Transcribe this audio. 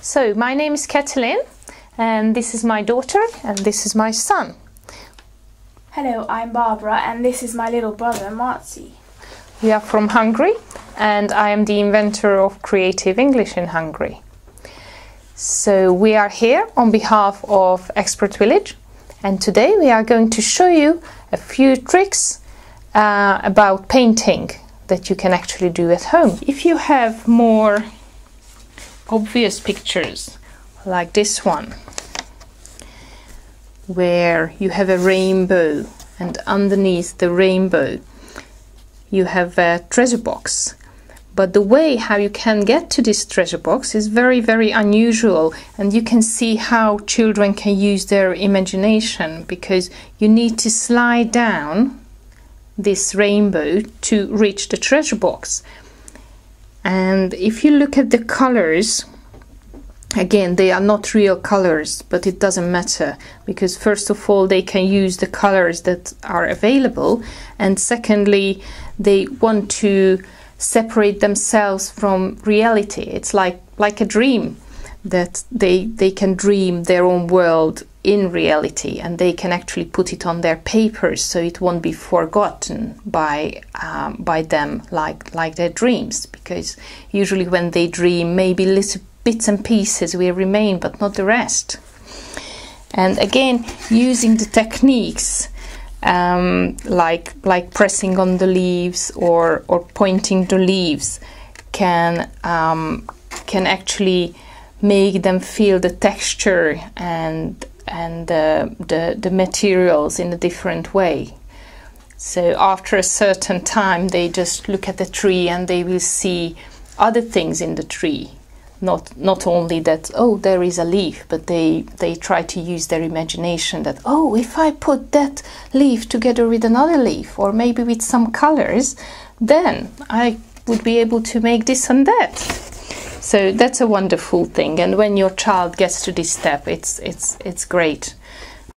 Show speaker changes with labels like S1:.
S1: So, my name is Katalin, and this is my daughter, and this is my son.
S2: Hello, I'm Barbara, and this is my little brother, Marzi.
S1: We are from Hungary, and I am the inventor of Creative English in Hungary. So, we are here on behalf of Expert Village, and today we are going to show you a few tricks uh, about painting that you can actually do at home. If you have more obvious pictures like this one, where you have a rainbow and underneath the rainbow you have a treasure box. But the way how you can get to this treasure box is very, very unusual, and you can see how children can use their imagination because you need to slide down this rainbow to reach the treasure box. And if you look at the colors, again, they are not real colors, but it doesn't matter because, first of all, they can use the colors that are available, and secondly, they want to separate themselves from reality. It's like, like a dream that they, they can dream their own world in reality and they can actually put it on their papers so it won't be forgotten by um, by them like like their dreams. Because usually when they dream maybe little bits and pieces will remain but not the rest. And again using the techniques um, like like pressing on the leaves or or pointing the leaves can um, can actually make them feel the texture and and the, the, the materials in a different way. So after a certain time, they just look at the tree and they will see other things in the tree. Not not only that oh there is a leaf, but they they try to use their imagination that oh if I put that leaf together with another leaf or maybe with some colors, then I would be able to make this and that. So that's a wonderful thing. And when your child gets to this step, it's it's it's great.